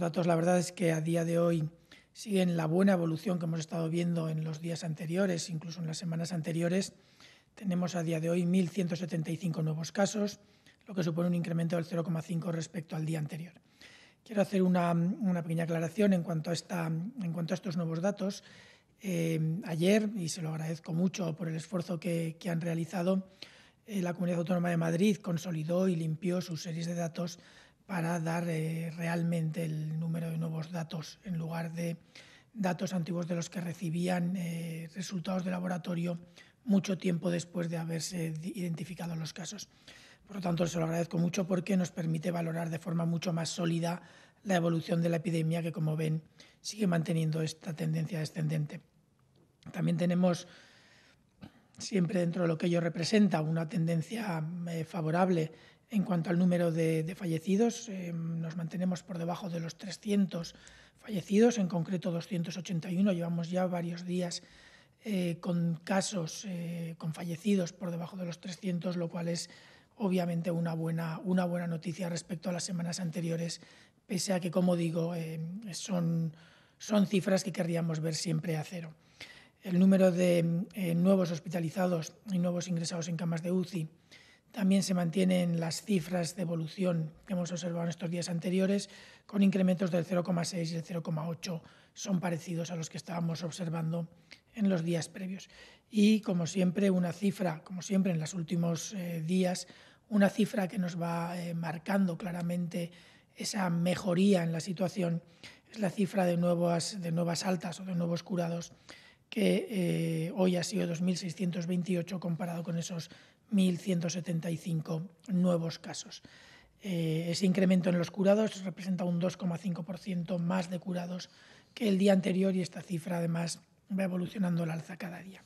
datos, la verdad es que a día de hoy siguen la buena evolución que hemos estado viendo en los días anteriores, incluso en las semanas anteriores. Tenemos a día de hoy 1.175 nuevos casos, lo que supone un incremento del 0,5 respecto al día anterior. Quiero hacer una, una, pequeña aclaración en cuanto a, esta, en cuanto a estos nuevos datos. Eh, ayer, y se lo agradezco mucho por el esfuerzo que, que han realizado, eh, la Comunidad Autónoma de Madrid consolidó y limpió sus series de datos para dar eh, realmente el número de nuevos datos en lugar de datos antiguos de los que recibían eh, resultados de laboratorio mucho tiempo después de haberse identificado los casos. Por lo tanto, se lo agradezco mucho porque nos permite valorar de forma mucho más sólida la evolución de la epidemia que, como ven, sigue manteniendo esta tendencia descendente. También tenemos siempre dentro de lo que ello representa una tendencia eh, favorable en cuanto al número de, fallecidos. Eh, nos mantenemos por debajo de los 300 fallecidos, en concreto 281. Llevamos ya varios días eh, con casos, con fallecidos por debajo de los 300, lo cual es obviamente una buena, una buena noticia respecto a las semanas anteriores, pese a que, como digo, son, son cifras que querríamos ver siempre a cero. El número de eh, nuevos hospitalizados y nuevos ingresados en camas de UCI también se mantienen las cifras de evolución que hemos observado en estos días anteriores, con incrementos del 0,6 y el 0,8 son parecidos a los que estábamos observando en los días previos. Y, como siempre, una cifra, como siempre en los últimos eh, días, una cifra que nos va eh, marcando claramente esa mejoría en la situación es la cifra de nuevas, de nuevas altas o de nuevos curados, que eh, hoy ha sido 2.628 comparado con esos 1.175 nuevos casos. Eh, ese incremento en los curados representa un 2,5% más de curados que el día anterior y esta cifra además va evolucionando al alza cada día.